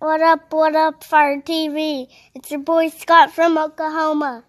What up, what up, Fire TV? It's your boy Scott from Oklahoma.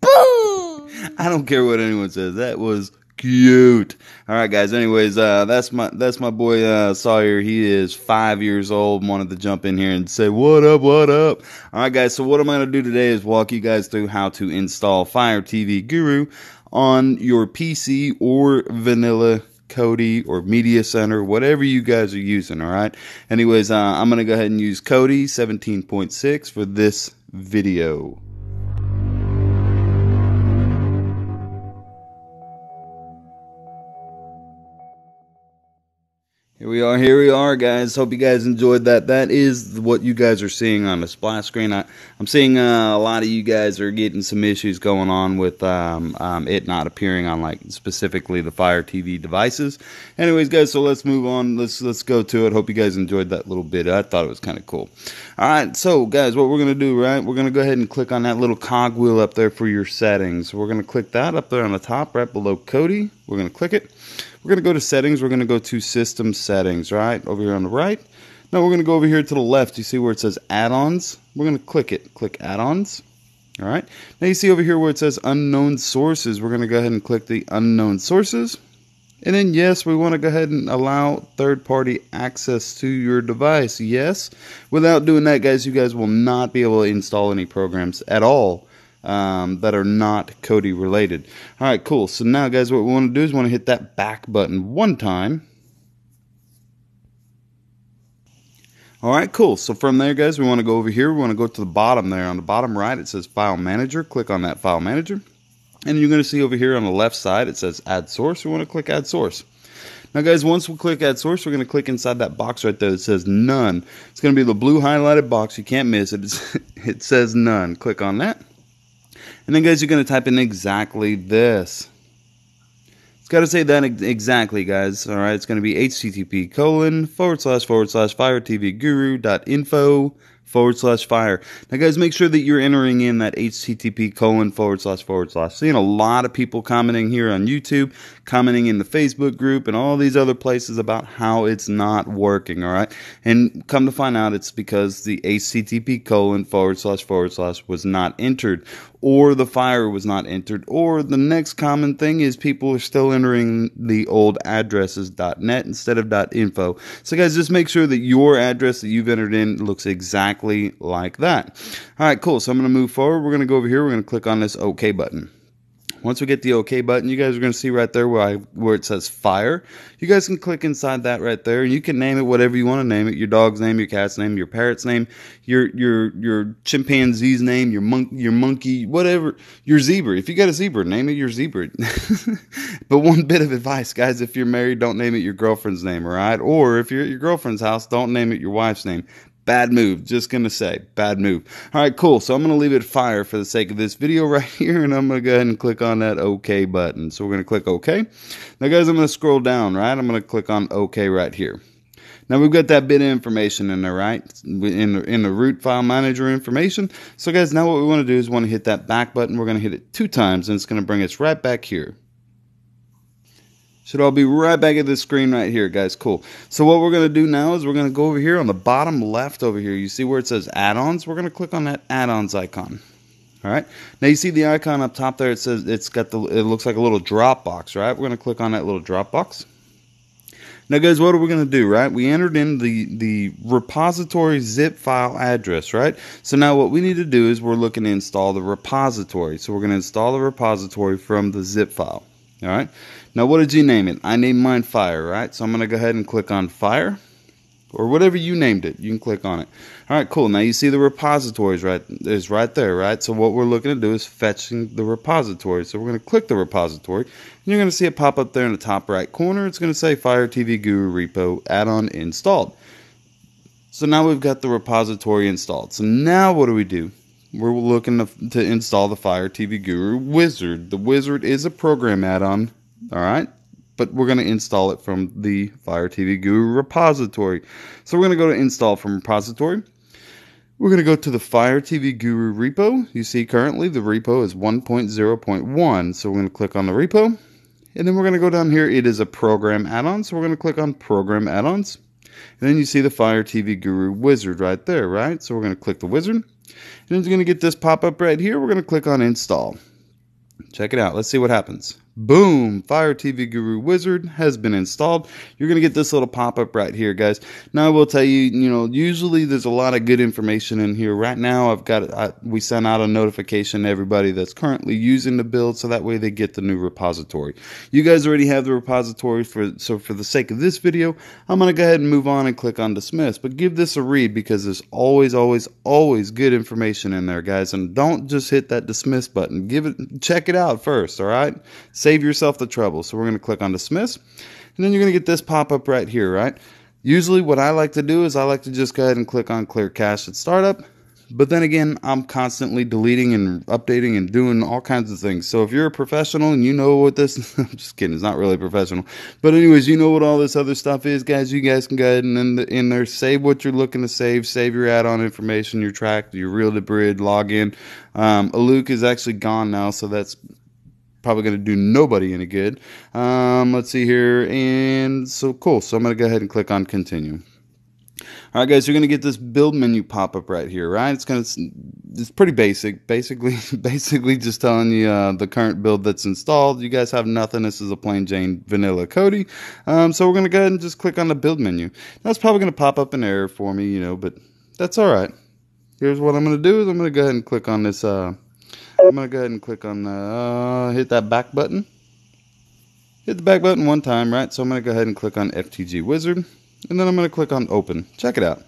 Boom! I don't care what anyone says. That was cute. All right, guys. Anyways, uh, that's my that's my boy uh, Sawyer. He is five years old. Wanted to jump in here and say what up, what up. All right, guys. So what I'm gonna do today is walk you guys through how to install Fire TV Guru on your PC or vanilla Kodi or Media Center, whatever you guys are using, all right? Anyways, uh, I'm going to go ahead and use Kodi 17.6 for this video. We are, here we are, guys. Hope you guys enjoyed that. That is what you guys are seeing on the splash screen. I, am seeing uh, a lot of you guys are getting some issues going on with um, um, it not appearing on like specifically the Fire TV devices. Anyways, guys, so let's move on. Let's let's go to it. Hope you guys enjoyed that little bit. I thought it was kind of cool. All right, so guys, what we're gonna do, right? We're gonna go ahead and click on that little cogwheel up there for your settings. We're gonna click that up there on the top, right below Kodi. We're gonna click it. We're going to go to settings. We're going to go to system settings, right? Over here on the right. Now we're going to go over here to the left. You see where it says add-ons? We're going to click it. Click add-ons. All right. Now you see over here where it says unknown sources. We're going to go ahead and click the unknown sources. And then yes, we want to go ahead and allow third-party access to your device. Yes. Without doing that, guys, you guys will not be able to install any programs at all um, that are not Kodi related. All right, cool. So now, guys, what we want to do is we want to hit that back button one time. All right, cool. So from there, guys, we want to go over here. We want to go to the bottom there. On the bottom right, it says File Manager. Click on that File Manager. And you're going to see over here on the left side, it says Add Source. We want to click Add Source. Now, guys, once we click Add Source, we're going to click inside that box right there that says None. It's going to be the blue highlighted box. You can't miss it. It's, it says None. Click on that. And then guys, you're going to type in exactly this. It's got to say that exactly, guys. All right, it's going to be http colon forward slash forward slash fire Forward slash fire. Now, guys, make sure that you're entering in that http colon forward slash forward slash. Seeing a lot of people commenting here on YouTube, commenting in the Facebook group, and all these other places about how it's not working. All right, and come to find out, it's because the http colon forward slash forward slash was not entered or the fire was not entered, or the next common thing is people are still entering the old addresses dot .net instead of dot .info. So guys, just make sure that your address that you've entered in looks exactly like that. All right, cool. So I'm going to move forward. We're going to go over here. We're going to click on this OK button. Once we get the OK button, you guys are going to see right there where, I, where it says fire. You guys can click inside that right there, and you can name it whatever you want to name it. Your dog's name, your cat's name, your parrot's name, your your your chimpanzee's name, your your monkey, whatever. Your zebra. If you got a zebra, name it your zebra. but one bit of advice, guys: if you're married, don't name it your girlfriend's name, all right? Or if you're at your girlfriend's house, don't name it your wife's name. Bad move. Just gonna say, bad move. All right, cool. So I'm gonna leave it fire for the sake of this video right here, and I'm gonna go ahead and click on that OK button. So we're gonna click OK. Now, guys, I'm gonna scroll down. Right, I'm gonna click on OK right here. Now we've got that bit of information in there, right? In the, in the root file manager information. So guys, now what we want to do is want to hit that back button. We're going to hit it two times, and it's going to bring us right back here. Should all be right back at the screen right here, guys. Cool. So what we're going to do now is we're going to go over here on the bottom left over here. You see where it says add-ons? We're going to click on that add-ons icon. All right. Now you see the icon up top there. It says it's got the. It looks like a little drop box, right? We're going to click on that little drop box. Now, guys, what are we going to do, right? We entered in the, the repository zip file address, right? So now what we need to do is we're looking to install the repository. So we're going to install the repository from the zip file, all right? Now, what did you name it? I named mine Fire, right? So I'm going to go ahead and click on Fire or whatever you named it. You can click on it. All right, cool. Now you see the repositories right is right there, right? So what we're looking to do is fetching the repository. So we're going to click the repository, and you're going to see it pop up there in the top right corner. It's going to say Fire TV Guru repo add-on installed. So now we've got the repository installed. So now what do we do? We're looking to, to install the Fire TV Guru Wizard. The Wizard is a program add-on all right. But we're going to install it from the Fire TV Guru repository. So we're going to go to install from repository. We're going to go to the Fire TV Guru repo. You see currently the repo is 1.0.1. So we're going to click on the repo. And then we're going to go down here. It is a program add-on. So we're going to click on program add-ons. And then you see the Fire TV Guru wizard right there, right? So we're going to click the wizard. And it's going to get this pop up right here. We're going to click on install. Check it out. Let's see what happens. Boom! Fire TV Guru Wizard has been installed. You're going to get this little pop up right here, guys. Now, I will tell you, you know, usually there's a lot of good information in here. Right now, I've got, I, we sent out a notification to everybody that's currently using the build so that way they get the new repository. You guys already have the repository, for so for the sake of this video, I'm going to go ahead and move on and click on dismiss. But give this a read because there's always, always, always good information in there, guys. And don't just hit that dismiss button. Give it, check it out first, all right? Save yourself the trouble. So we're going to click on dismiss. And then you're going to get this pop up right here, right? Usually what I like to do is I like to just go ahead and click on clear cache at startup. But then again, I'm constantly deleting and updating and doing all kinds of things. So if you're a professional and you know what this, I'm just kidding, it's not really professional. But anyways, you know what all this other stuff is, guys. You guys can go ahead and in, the, in there save what you're looking to save, save your add-on information, your Trakt, your Real-Debrid, login. Um, Alluc is actually gone now, so that's probably going to do nobody any good. Um, let's see here. And so cool. So I'm going to go ahead and click on continue. All right, guys, you're going to get this build menu pop up right here, right? It's going to, it's pretty basic. Basically, basically just telling you uh, the current build that's installed. You guys have nothing. This is a plain Jane vanilla Kodi. Um, so we're going to go ahead and just click on the build menu. That's probably going to pop up an error for me, you know, but that's all right. Here's what I'm going to do is I'm going to go ahead and click on this, uh, I'm to go ahead and click on the, uh, hit that back button. Hit the back button one time, right? So I'm going to go ahead and click on FTG Wizard. And then I'm going to click on Open. Check it out.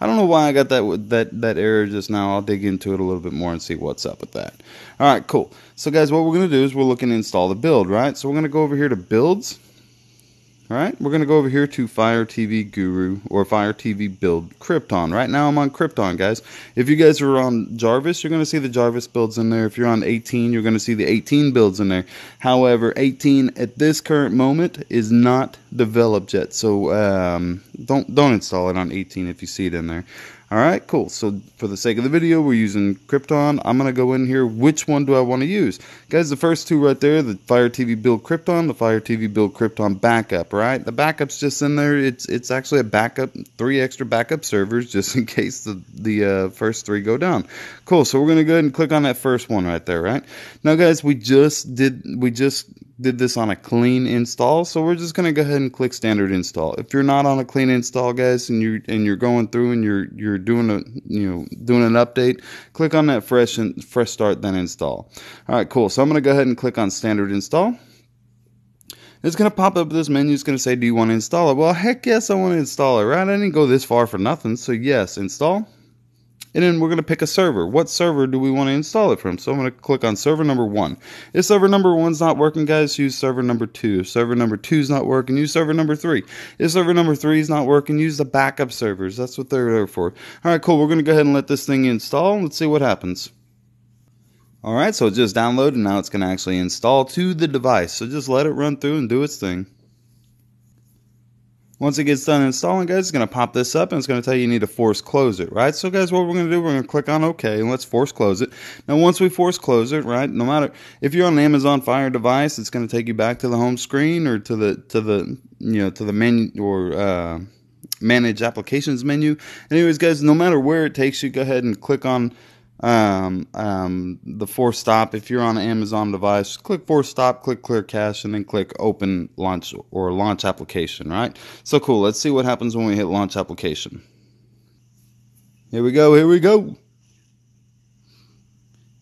I don't know why I got that that that error just now. I'll dig into it a little bit more and see what's up with that. All right, cool. So guys, what we're to do is we're looking to install the build, right? So we're going to go over here to Builds. All right, we're going to go over here to Fire TV Guru or Fire TV Build Krypton. Right now I'm on Krypton, guys. If you guys are on Jarvis, you're going to see the Jarvis builds in there. If you're on 18, you're going to see the 18 builds in there. However, 18 at this current moment is not developed yet, so um, don't don't install it on 18 if you see it in there. All right, cool. So for the sake of the video, we're using Krypton. I'm going to go in here. Which one do I want to use? Guys, the first two right there, the Fire TV Build Krypton, the Fire TV Build Krypton backup, right? The backup's just in there. It's it's actually a backup, three extra backup servers just in case the, the uh, first three go down. Cool. So we're going to go ahead and click on that first one right there, right? Now, guys, we just did, we just did this on a clean install so we're just going to go ahead and click standard install if you're not on a clean install guys and you and you're going through and you're you're doing a you know doing an update click on that fresh and fresh start then install all right cool so i'm going to go ahead and click on standard install it's going to pop up this menu. It's going to say, Do you want to install it? Well, heck yes, I want to install it, right? I didn't go this far for nothing. So, yes, install. And then we're going to pick a server. What server do we want to install it from? So I'm going to click on server number one. If server number one's not working, guys, use server number two. If server number two's not working, use server number three. If server number three is not working, use the backup servers. That's what they're there for. All right, cool. We're going to go ahead and let this thing install. Let's see what happens. All right, so it just downloaded. Now it's going to actually install to the device. So just let it run through and do its thing. Once it gets done installing, guys, it's going to pop this up and it's going to tell you you need to force close it, right? So, guys, what we're going to do, we're going to click on OK and let's force close it. Now, once we force close it, right, no matter if you're on an Amazon Fire device, it's going to take you back to the home screen or to the to the you know to the menu or uh, manage applications menu. Anyways, guys, no matter where it takes you, go ahead and click on um, um, the force stop. If you're on an Amazon device, click force stop, click clear cache, and then click open launch or launch application, right? So cool. Let's see what happens when we hit launch application. Here we go. Here we go.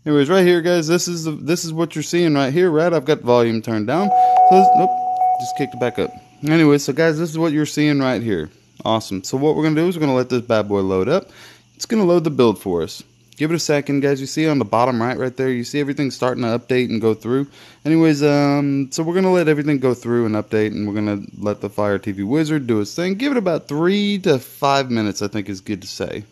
Anyways, right here, guys, this is the, this is what you're seeing right here, right? I've got volume turned down. So, nope, just kicked it back up. Anyway, so guys, this is what you're seeing right here. Awesome. So what we're to do is we're to let this bad boy load up. It's to load the build for us give it a second guys. You see on the bottom right right there you see everything starting to update and go through. Anyways um so we're gonna let everything go through and update and we're gonna let the fire tv wizard do its thing. Give it about three to five minutes i think is good to say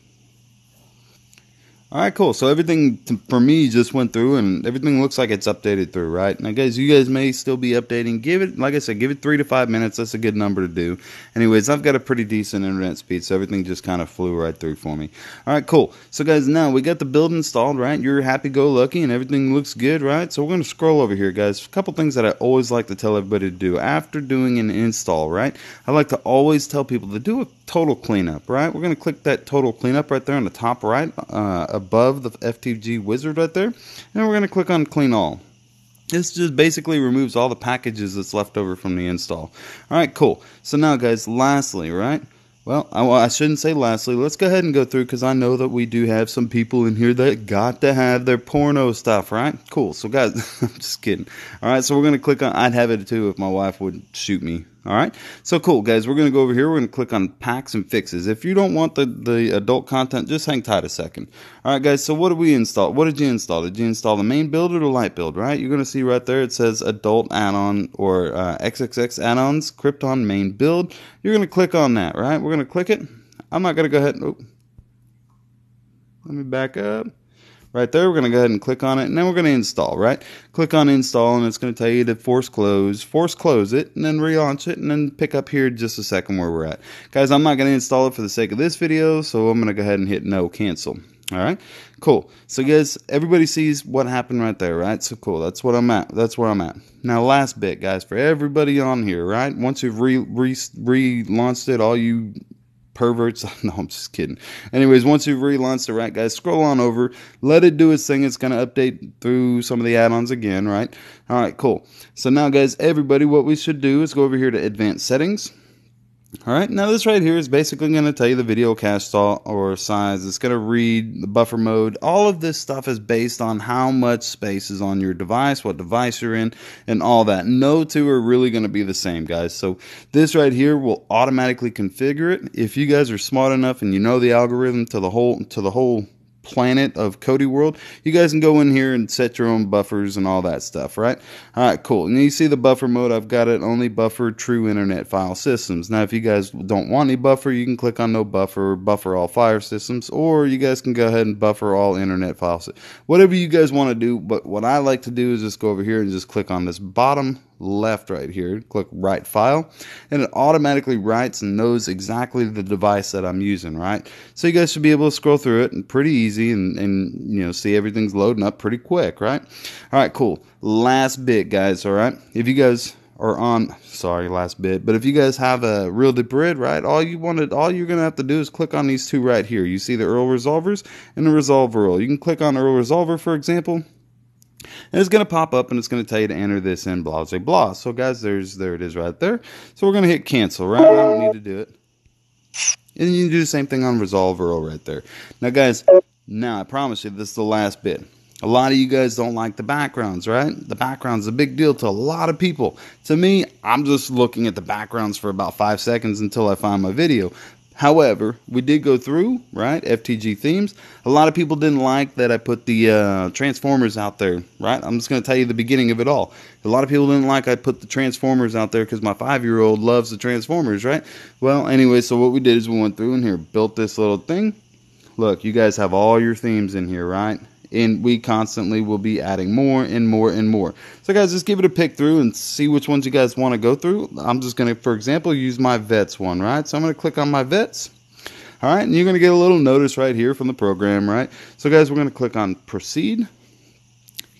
All right, cool. So everything t- for me just went through, and everything looks like it's updated through, right? Now, guys, you guys may still be updating. Give it, like I said, give it three to five minutes. That's a good number to do. Anyways, I've got a pretty decent internet speed, so everything just kind of flew right through for me. All right, cool. So, guys, now we got the build installed, right? You're happy-go-lucky, and everything looks good, right? So we're going to scroll over here, guys. A couple things that I always like to tell everybody to do after doing an install, right? I like to always tell people to do a total cleanup, right? We're going to click that total cleanup right there on the top right, uh, above the FTG wizard right there. And we're going to click on clean all. This just basically removes all the packages that's left over from the install. All right, cool. So now, guys, lastly, right? Well, I, well, I shouldn't say lastly. Let's go ahead and go through because I know that we do have some people in here that got to have their porno stuff, right? Cool. So, guys, I'm just kidding. All right, so we're going to click on, I'd have it too if my wife would shoot me. All right, so cool, guys. We're going to go over here. We're going to click on packs and fixes. If you don't want the, the adult content, just hang tight a second. All right, guys. So what did we install? What did you install? Did you install the main build or the light build? Right. You're going to see right there. It says adult add-on or uh, XXX add-ons Krypton main build. You're going to click on that. Right. We're going to click it. I'm not going to go ahead. Oh, let me back up right there. We're going to go ahead and click on it, and then we're going to install, right? Click on install, and it's going to tell you to force close, force close it, and then relaunch it, and then pick up here just a second where we're at. Guys, I'm not going to install it for the sake of this video, so I'm going to go ahead and hit no cancel. All right, cool. So guys, everybody sees what happened right there, right? So cool. That's what I'm at. That's where I'm at. Now, last bit, guys, for everybody on here, right? Once you've re, re relaunched it, all you perverts. no, I'm just kidding. Anyways, once you've relaunched it, right, guys, scroll on over, let it do its thing. It's going to update through some of the add-ons again, right? All right, cool. So now, guys, everybody, what we should do is go over here to advanced settings. All right, now this right here is basically going to tell you the video cache or size. It's going to read the buffer mode. All of this stuff is based on how much space is on your device, what device you're in, and all that. No two are really going to be the same, guys. So this right here will automatically configure it. If you guys are smart enough and you know the algorithm to the whole to the whole planet of Kodi World, you guys can go in here and set your own buffers and all that stuff, right? All right, cool. And you see the buffer mode, I've got it only buffer true internet file systems. Now, if you guys don't want any buffer, you can click on no buffer buffer all fire systems, or you guys can go ahead and buffer all internet files. Whatever you guys want to do, but what I like to do is just go over here and just click on this bottom left right here, click write file, and it automatically writes and knows exactly the device that I'm using, right? So you guys should be able to scroll through it and pretty easy and, and you know see everything's loading up pretty quick, right? All right, cool. Last bit, guys, all right? If you guys are on sorry last bit but if you guys have a Real-Debrid right all you wanted all you're gonna have to do is click on these two right here you see the URLResolvers and the ResolveURL you can click on URLResolver for example and it's going to pop up and it's going to tell you to enter this in blah blah blah so guys there's there it is right there so we're going to hit cancel right I don't need to do it and you can do the same thing on ResolveURL right there now guys now I promise you this is the last bit a lot of you guys don't like the backgrounds, right? The background's a big deal to a lot of people. To me, I'm just looking at the backgrounds for about five seconds until I find my video. However, we did go through, right? FTG themes. A lot of people didn't like that I put the uh, Transformers out there, right? I'm just going to tell you the beginning of it all. A lot of people didn't like I put the Transformers out there because my five year old loves the Transformers, right? Well, anyway, so what we did is we went through in here, built this little thing. Look, you guys have all your themes in here, right? And we constantly will be adding more and more and more. So guys, just give it a pick through and see which ones you guys want to go through. I'm just going to, for example, use my vets one, right? So I'm going to click on my vets. All right, and you're going to get a little notice right here from the program, right? So guys, we're going to click on proceed.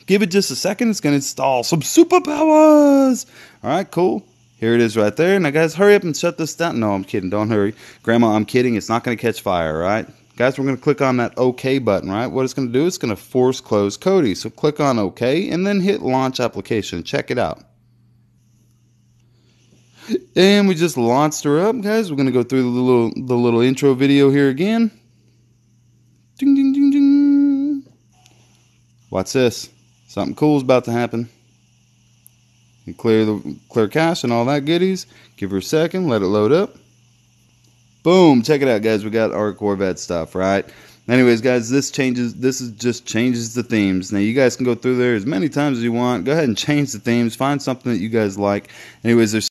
Give it just a second. It's going to install some superpowers. All right, cool. Here it is right there. Now, guys, hurry up and shut this down. No, I'm kidding. Don't hurry. Grandma, I'm kidding. It's not going to catch fire, right? Guys, we're going to click on that OK button, right? What it's going to do, it's going to force close Kodi. So click on OK and then hit Launch Application. Check it out. And we just launched her up, guys. We're going to go through the little, the little intro video here again. Ding, ding, ding, ding. Watch this. Something cool is about to happen. You clear the clear cache and all that goodies. Give her a second. Let it load up. Boom, check it out, guys. We got our Corvette stuff, right? Anyways, guys, this changes. This is just changes the themes. Now, you guys can go through there as many times as you want. Go ahead and change the themes. Find something that you guys like. Anyways, there's